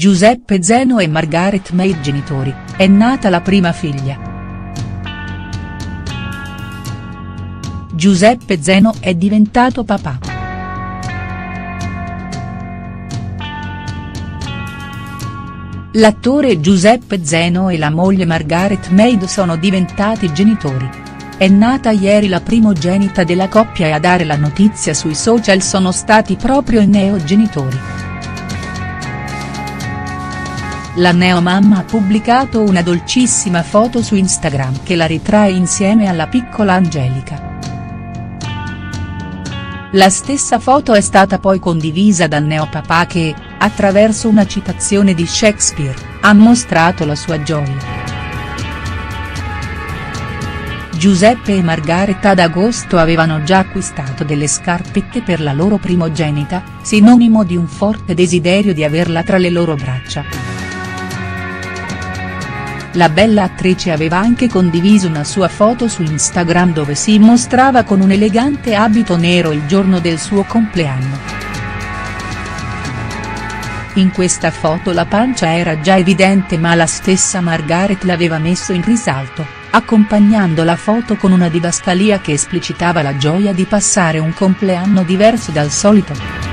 Giuseppe Zeno e Margaret Mead genitori, è nata la prima figlia. Giuseppe Zeno è diventato papà. L'attore Giuseppe Zeno e la moglie Margaret Mead sono diventati genitori. È nata ieri la primogenita della coppia e a dare la notizia sui social sono stati proprio i neogenitori. La neomamma ha pubblicato una dolcissima foto su Instagram che la ritrae insieme alla piccola Angelica. La stessa foto è stata poi condivisa dal neopapà che, attraverso una citazione di Shakespeare, ha mostrato la sua gioia. Giuseppe e Margareta ad agosto avevano già acquistato delle scarpette per la loro primogenita, sinonimo di un forte desiderio di averla tra le loro braccia. La bella attrice aveva anche condiviso una sua foto su Instagram dove si mostrava con un elegante abito nero il giorno del suo compleanno. In questa foto la pancia era già evidente ma la stessa Margaret l'aveva messo in risalto, accompagnando la foto con una didascalia che esplicitava la gioia di passare un compleanno diverso dal solito.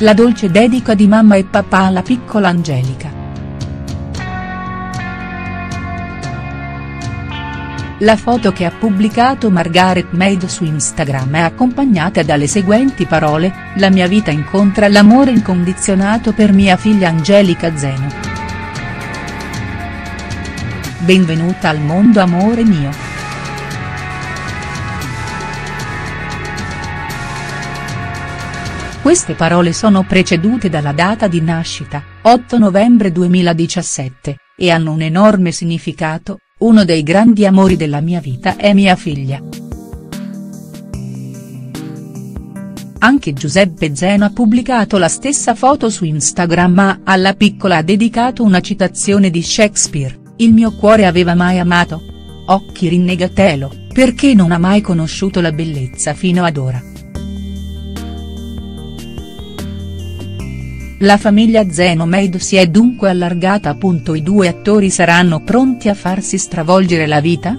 La dolce dedica di mamma e papà alla piccola Angelica. La foto che ha pubblicato Margaret Mead su Instagram è accompagnata dalle seguenti parole, La mia vita incontra l'amore incondizionato per mia figlia Angelica Zeno. Benvenuta al mondo amore mio. Queste parole sono precedute dalla data di nascita, 8 novembre 2017, e hanno un enorme significato, uno dei grandi amori della mia vita è mia figlia. Anche Giuseppe Zeno ha pubblicato la stessa foto su Instagram ma alla piccola ha dedicato una citazione di Shakespeare, il mio cuore aveva mai amato? Occhi rinnegatelo, perché non ha mai conosciuto la bellezza fino ad ora. La famiglia Zeno Maid si è dunque allargata. I due attori saranno pronti a farsi stravolgere la vita?.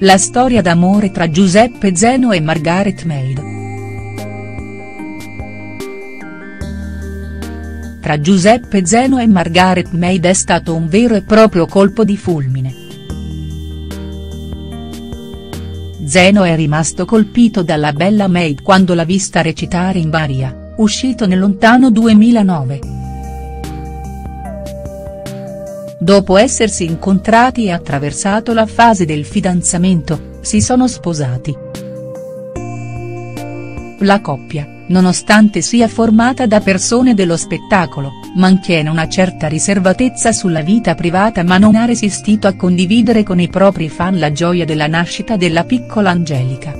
La storia d'amore tra Giuseppe Zeno e Margaret Mead. Tra Giuseppe Zeno e Margaret Mead è stato un vero e proprio colpo di fulmine. Zeno è rimasto colpito dalla bella Maid quando l'ha vista recitare in Baria uscito nel lontano 2009. Dopo essersi incontrati e attraversato la fase del fidanzamento, si sono sposati. La coppia, nonostante sia formata da persone dello spettacolo, mantiene una certa riservatezza sulla vita privata ma non ha resistito a condividere con i propri fan la gioia della nascita della piccola Angelica.